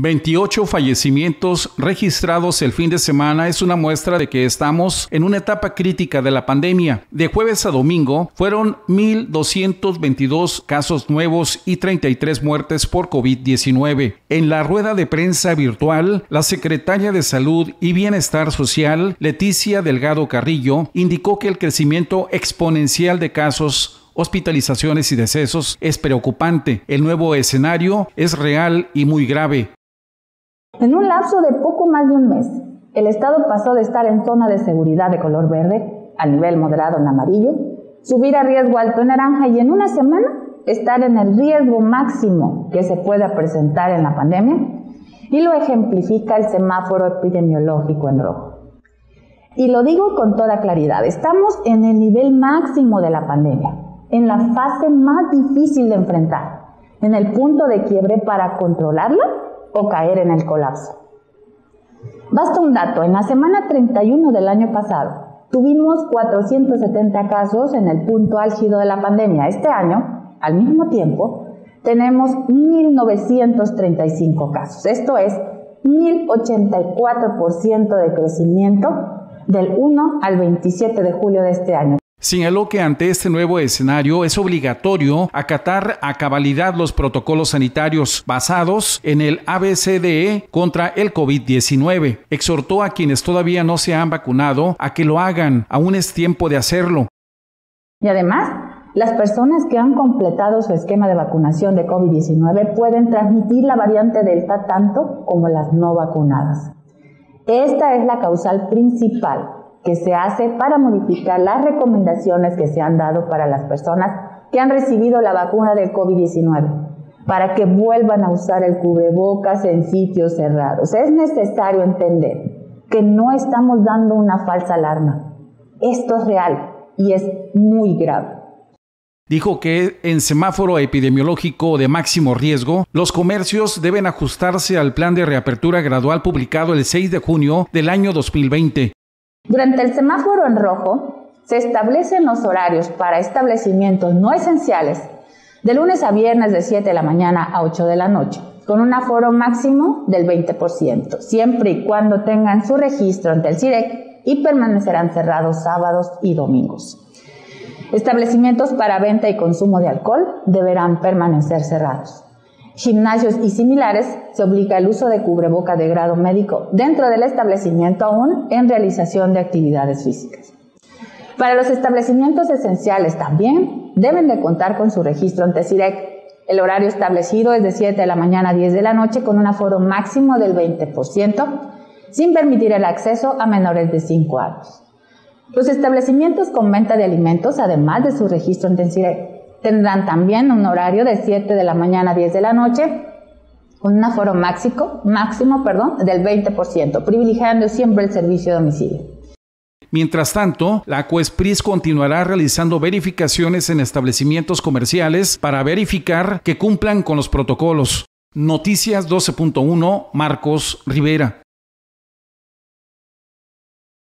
28 fallecimientos registrados el fin de semana es una muestra de que estamos en una etapa crítica de la pandemia. De jueves a domingo fueron 1.222 casos nuevos y 33 muertes por COVID-19. En la rueda de prensa virtual, la secretaria de Salud y Bienestar Social, Leticia Delgado Carrillo, indicó que el crecimiento exponencial de casos hospitalizaciones y decesos es preocupante. El nuevo escenario es real y muy grave. En un lapso de poco más de un mes, el Estado pasó de estar en zona de seguridad de color verde, a nivel moderado en amarillo, subir a riesgo alto en naranja y en una semana estar en el riesgo máximo que se pueda presentar en la pandemia y lo ejemplifica el semáforo epidemiológico en rojo. Y lo digo con toda claridad, estamos en el nivel máximo de la pandemia, en la fase más difícil de enfrentar, en el punto de quiebre para controlarla o caer en el colapso. Basta un dato, en la semana 31 del año pasado tuvimos 470 casos en el punto álgido de la pandemia. Este año, al mismo tiempo, tenemos 1.935 casos. Esto es 1.084% de crecimiento del 1 al 27 de julio de este año. Señaló que ante este nuevo escenario es obligatorio acatar a cabalidad los protocolos sanitarios basados en el ABCDE contra el COVID-19. Exhortó a quienes todavía no se han vacunado a que lo hagan, aún es tiempo de hacerlo. Y además, las personas que han completado su esquema de vacunación de COVID-19 pueden transmitir la variante Delta tanto como las no vacunadas. Esta es la causal principal que se hace para modificar las recomendaciones que se han dado para las personas que han recibido la vacuna del COVID-19 para que vuelvan a usar el cubrebocas en sitios cerrados. Es necesario entender que no estamos dando una falsa alarma. Esto es real y es muy grave. Dijo que en semáforo epidemiológico de máximo riesgo, los comercios deben ajustarse al plan de reapertura gradual publicado el 6 de junio del año 2020 durante el semáforo en rojo, se establecen los horarios para establecimientos no esenciales de lunes a viernes de 7 de la mañana a 8 de la noche, con un aforo máximo del 20%, siempre y cuando tengan su registro ante el CIREC y permanecerán cerrados sábados y domingos. Establecimientos para venta y consumo de alcohol deberán permanecer cerrados gimnasios y similares, se obliga el uso de cubreboca de grado médico dentro del establecimiento aún en realización de actividades físicas. Para los establecimientos esenciales también deben de contar con su registro ante CIREC. El horario establecido es de 7 de la mañana a 10 de la noche con un aforo máximo del 20%, sin permitir el acceso a menores de 5 años. Los establecimientos con venta de alimentos, además de su registro ante CIREC, Tendrán también un horario de 7 de la mañana a 10 de la noche, con un aforo máximo, máximo perdón, del 20%, privilegiando siempre el servicio de domicilio. Mientras tanto, la Cuespris continuará realizando verificaciones en establecimientos comerciales para verificar que cumplan con los protocolos. Noticias 12.1, Marcos Rivera.